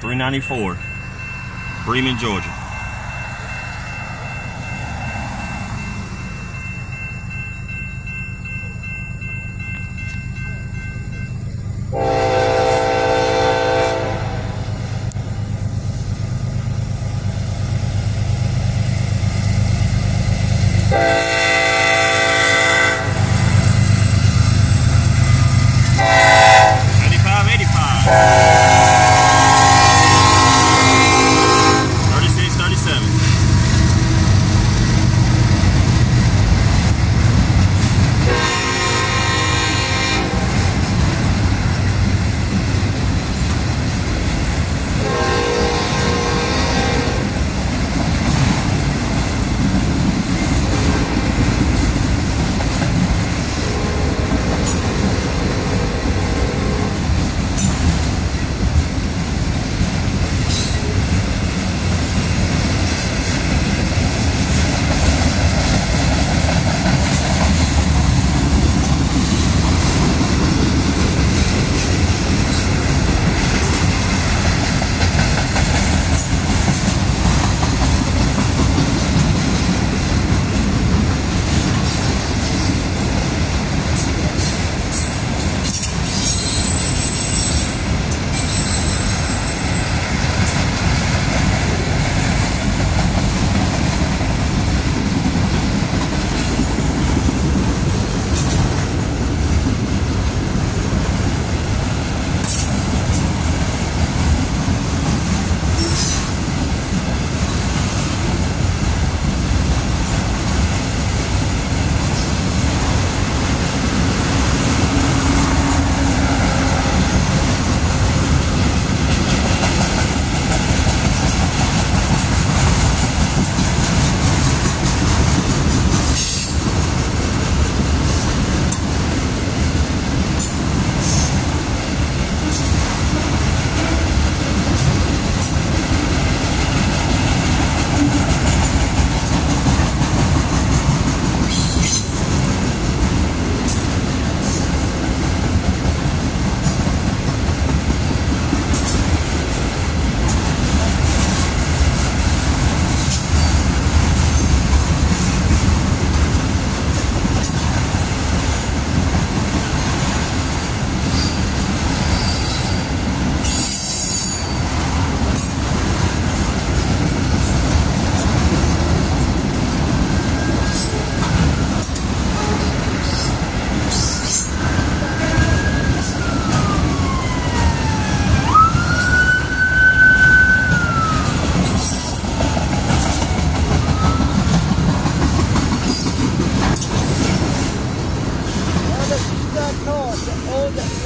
394, Bremen, Georgia. Ninety-five, eighty-five. Thirty-six,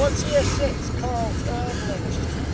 the what's year six Wow.